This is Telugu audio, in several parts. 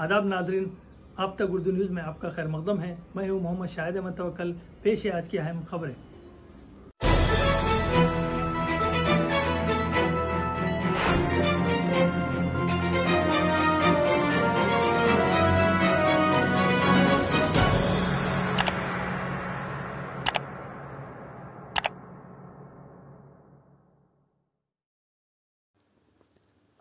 आदाब नाजरीन, आप तक उर्दू न्यूज़ में आपका खैर मकदम है। मैं हूँ मोहम्मद शाहिद अहमद तवक्ल पेश है आज की अहम खबरें।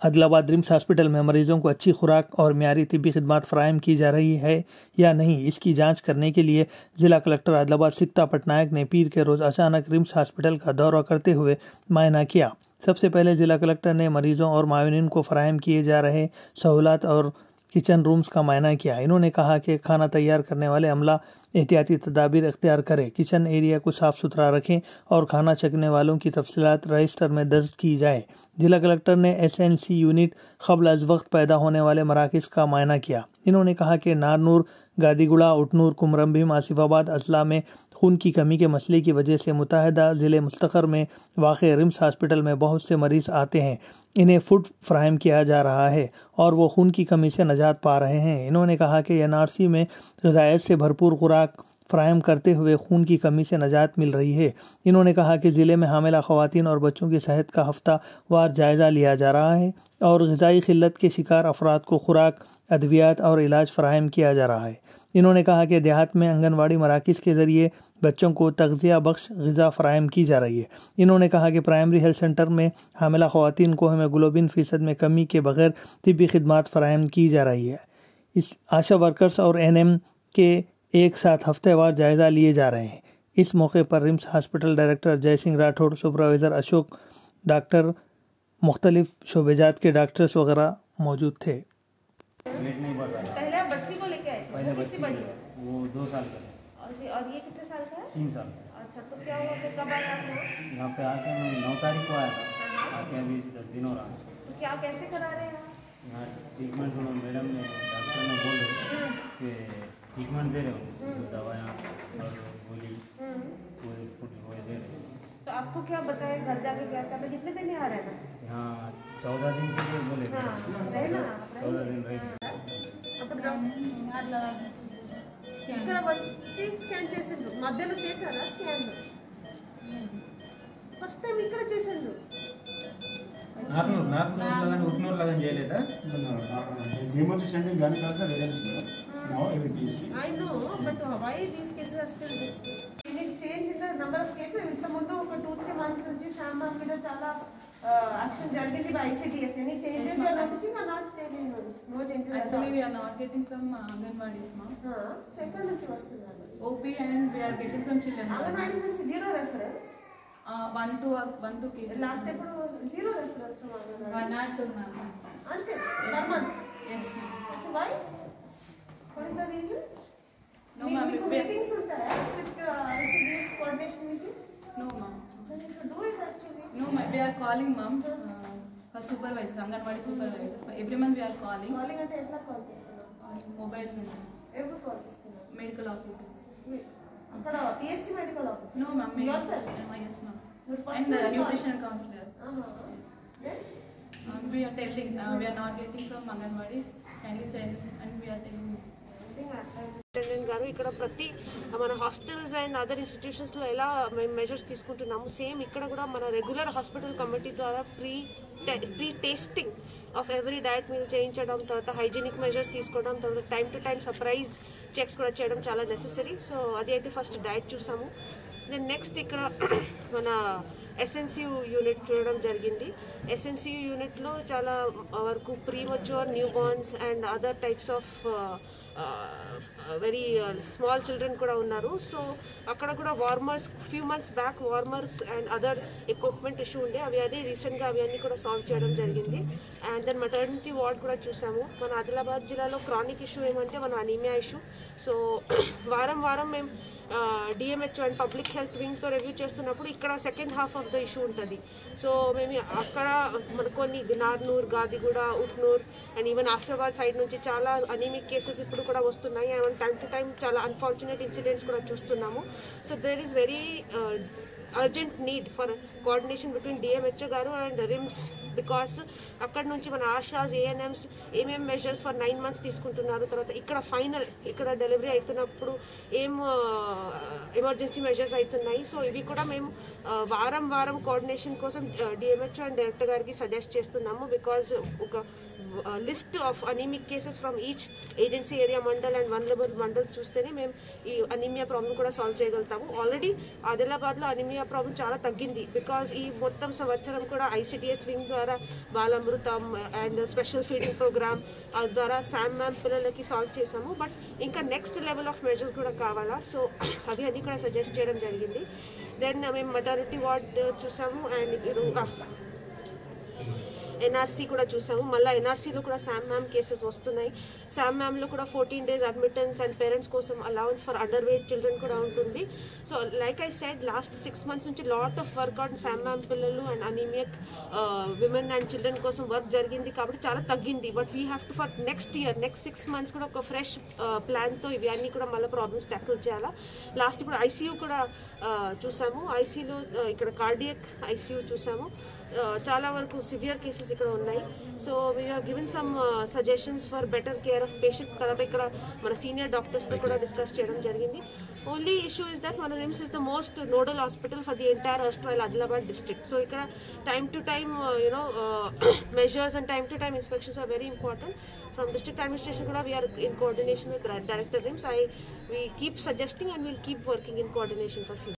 आदिलाबाद रिम्स हॉस्पिटल में मरीजों को अच्छी खुराक और म्यारी तिबी खदमात फ्राहम की जा रही है या नहीं, इसकी जाँच करने के लिए जिला कलेक्टर अदलाबाद सिक्ता पटनायक ने पीर के रोज अचानक रिम्स हॉस्पिटल का दौरा करते हुए मायना किया। सबसे पहले जिला कलेक्टर ने मरीजों और माविन को फराहम किए जा रहे सहूलत और किचन रूम्स का मायना किया। इन्होंने कहा कि खाना तैयार करने वाले अमला एहतियाती तदाबीर अख्तियार करें। किचन एरिया को साफ़ सुथरा रखें और खाना छकने वालों की तफसीत रजिस्टर में दर्ज की जाए। जिला कलेक्टर ने एस एन सी यूनिट कबल अज वक्त पैदा होने वाले मराकज़ का मायना किया। इन्होंने कहा कि नारनूर गादीगुड़ा, उटनूर, कुमरम आसिफाबाद अजला में खून की कमी के मसले की वजह से मुतहदा ज़िले मुस्तखर में वाक़ रिम्स हॉस्पिटल में बहुत से मरीज़ आते हैं। इन्हें फ़ूड फ्राहम किया जा रहा है और वो खून की कमी से नजात पा रहे हैं। इन्होंने कहा कि एनआरसी में गजायत से भरपूर खुराक फ्राहम करते हुए खून की कमी से नजात मिल रही है। इन्होंने कहा कि ज़िले में हामिला खवतिन और बच्चों की सेहत का हफ़्ता वार जायज़ा लिया जा रहा है और गजाई किल्लत के शिकार अफराद को खुराक, अद्वियात और इलाज फ्राहम किया जा रहा है। इन्होंने कहा कि देहात में आंगनबाड़ी मराकज़ के ज़रिए बच्चों को तगजिया बख्श, गज़ा फ्राहम की जा रही है। इन्होंने कहा कि प्राइमरी हेल्थ सेंटर में हामिला खवतिन को हेमोग्लोबिन फ़ीसद में कमी के बगैर तबी खदमात फ्राहम की जा रही है। इस आशा वर्कर्स और एन एम के एक साथ हफ्तेवार जायज़ा लिए जा रहे हैं। इस मौके पर RIMS hospital director Jai Singh Rathod supervisor Ashok doctor मुख्तलिफ़ शोबेजात के डॉक्टर्स वगैरह मौजूद थे। वेट नहीं बढ़ रहा पहले बच्ची को लेके आए पहले बच्ची कितनी बड़ी है? वो दो साल का और ये कितने साल का है? तीन साल अच्छा तो क्या हुआ? फिर कब आए यहाँ पे आके मैं नौ तारीख को आया था। आके अभी दस दिन हो रहा तो क्या कैसे करा रहे हैं? यहाँ ट्रीटमेंट मैडम ने डॉक्टर ने बोल रहे कि ट्रीटमेंट दे रहे हो जो दवाएँ और गोली पूरे फूड वो दे रहे हो तो आपको क्या बताया घर जाके क्या करना कितने दिन यहाँ रहना यहाँ चौदह दिन के लिए बोले थे हाँ रहना चौदह दिन रहे ఇక్కడ వచ్చి స్కాన్ చేసిండు మధ్యలో చేశారా స్కాన్ ఫస్ట్ టైం ఇక్కడ చేసిండు నార్నూరు నార్నూరు లగన్ ఉట్నూరు లగన్ చేయలేదా demonstration కానీ కాదు results now every I know but why these cases are still this దీనికి change in the number of cases ఇంత ముందు ఒక టూ త్రీ మంత్స్ నుంచి సాంబా మీద చాలా యాక్షన్ జరిగింది by ICDS any changes are noticing or not changing no changes Actually, we are not getting from uh, Anganwadis, ma'am. ఎక్కడి నుంచి వస్తున్నారు. OP and we are getting from children. Anganwadi నుంచి zero reference one to uh, one to cases. Last ఎప్పుడు zero reference from One or two, ma'am. అంతే per month Yes, ma'am. So why what is the reason No, ma'am. మీకు we- మీటింగ్స్ ఉంటాయా with ICDS coordination meetings No, ma'am. Do it actually No, ma'am. We are calling, ma'am, uh, for supervisors, Anganwadi supervisors. Every month we are calling calling అంటే ఎట్లా కాల్ చేస్తున్నారు mobile ఎవరు కాల్ చేస్తున్నారు medical officers. అక్కడ PHC medical office No, ma'am. me- Yourself? Uh, yes, ma'am. Your And personal call? nutrition counselor. Uh, we are telling, uh, we are not getting from Anganwadis. Kindly send, and we are telling. Attendant గారు ఇక్కడ ప్రతి మన హాస్టల్స్ అండ్ అదర్ ఇన్స్టిట్యూషన్స్లో ఎలా మేము మెజర్స్ తీసుకుంటున్నాము సేమ్ ఇక్కడ కూడా మన రెగ్యులర్ హాస్పిటల్ కమిటీ ద్వారా pre pre tasting of every diet మీరు చేయించడం తర్వాత హైజీనిక్ మెజర్స్ తీసుకోవడం తర్వాత time to time surprise checks కూడా చేయడం చాలా నెససరీ సో అది అయితే ఫస్ట్ డైట్ చూసాము. దెన్ నెక్స్ట్ ఇక్కడ మన ఎస్ఎన్సియు యూనిట్ చూడడం జరిగింది. ఎస్ఎన్సియు యూనిట్లో చాలా వరకు premature newborns and other types of very small children కూడా ఉన్నారు. సో అక్కడ కూడా warmers few months back warmers and other equipment issue ఉండే. అవి అదే రీసెంట్గా అవి అన్నీ కూడా సాల్వ్ చేయడం జరిగింది. అండ్ దెన్ మటర్నిటీ వార్డ్ కూడా చూసాము. మన ఆదిలాబాద్ జిల్లాలో క్రానిక్ ఇష్యూ ఏమంటే మన అనీమియా ఇష్యూ సో వారం వారం మేము డిఎంహెచ్ అండ్ పబ్లిక్ హెల్త్ వింగ్తో రివ్యూ చేస్తున్నప్పుడు ఇక్కడ second half of the issue ఉంటుంది. సో మేము అక్కడ మన కొన్ని Narnoor Gadiguda Utnoor and even Asifabad side నుంచి చాలా అనీమిక్ కేసెస్ ఇప్పుడు కూడా వస్తున్నాయి. అండ్ టైం టు టైం చాలా అన్ఫార్చునేట్ ఇన్సిడెంట్స్ కూడా చూస్తున్నాము. So there is very urgent need for coordination between DMHO గారు అండ్ రిమ్స్ బికాస్ అక్కడ నుంచి మన ఆశాస్ ఏఎన్ఎంస్ ఏమేం మెజర్స్ ఫర్ నైన్ మంత్స్ తీసుకుంటున్నారు తర్వాత ఇక్కడ ఫైనల్ ఇక్కడ డెలివరీ అవుతున్నప్పుడు ఏం ఎమర్జెన్సీ మెజర్స్ అవుతున్నాయి. సో ఇవి కూడా మేము వారం వారం కోఆర్డినేషన్ కోసం డిఎంహెచ్ఓ అండ్ డైరెక్టర్ గారికి సజెస్ట్ చేస్తున్నాము బికాజ్ ఒక list of anaemic cases from each agency area mandal and vulnerable mandal చూస్తేనే మేము ఈ అనీమియా ప్రాబ్లం కూడా సాల్వ్ చేయగలుగుతాము. ఆల్రెడీ ఆదిలాబాద్లో అనీమియా ప్రాబ్లం చాలా తగ్గింది బికాజ్ ఈ మొత్తం సంవత్సరం కూడా ఐసిడిఎస్ వింగ్ ద్వారా Balamrutham and special feeding program ద్వారా శామ్ మ్యామ్ పిల్లలకి సాల్వ్ చేసాము బట్ ఇంకా నెక్స్ట్ లెవెల్ ఆఫ్ మెజర్స్ కూడా కావాలా? సో అవి అది కూడా సజెస్ట్ చేయడం జరిగింది. దెన్ మేము మటారిటీ వార్డ్ చూసాము అండ్ ఇప్పుడు ఎన్ఆర్సీ కూడా చూసాము. మళ్ళీ ఎన్ఆర్సీలో కూడా శామ్ మ్యామ్ కేసెస్ వస్తున్నాయి. శామ్ మ్యామ్లో కూడా fourteen days admittance and parents కోసం allowance for underweight children కూడా ఉంటుంది. So like I said last six months నుంచి lot of work on SAM MAM పిల్లలు and anaemic women and children కోసం వర్క్ జరిగింది కాబట్టి చాలా తగ్గింది. But we have to for next year next six months కూడా ఒక ఫ్రెష్ ప్లాన్తో uh, ఇవి అన్నీ కూడా మళ్ళీ ప్రాబ్లమ్స్ ట్యాకిల్ చేయాలా. లాస్ట్ ఇప్పుడు ఐసీయూ కూడా uh, చూసాము. ఐసీయూలో uh, ఇక్కడ కార్డియక్ ఐసీయూ చూసాము. చాలా వరకు సివియర్ కేసెస్ ఇక్కడ ఉన్నాయి. So we have given some suggestions for better care of patients తర్వాత ఇక్కడ మన సీనియర్ డాక్టర్స్తో కూడా డిస్కస్ చేయడం జరిగింది. ఓన్లీ ఇష్యూ ఇస్ దట్ మన RIMS is the most nodal hospital for the entire erstwhile Adilabad district so ఇక్కడ time to time you know measures and time to time inspections are very important from district administration కూడా we are in coordination with director RIMS I we keep suggesting and we'll keep working in coordination for for